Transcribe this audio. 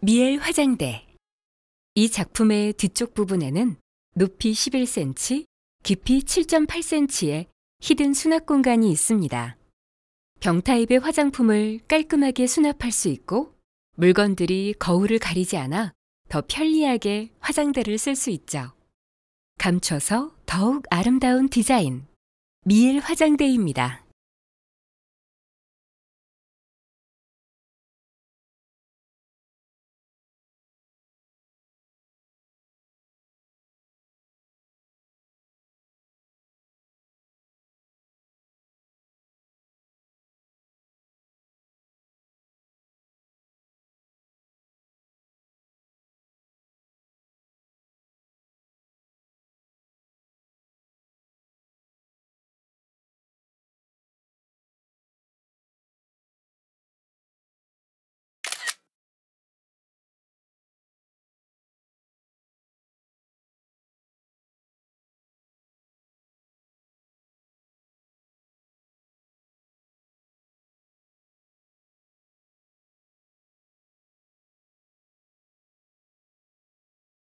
미엘 화장대. 이 작품의 뒤쪽 부분에는 높이 11cm, 깊이 7.8cm의 히든 수납 공간이 있습니다. 병 타입의 화장품을 깔끔하게 수납할 수 있고 물건들이 거울을 가리지 않아 더 편리하게 화장대를 쓸 수 있죠. 감춰서 더욱 아름다운 디자인. 미엘 화장대입니다.